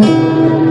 Música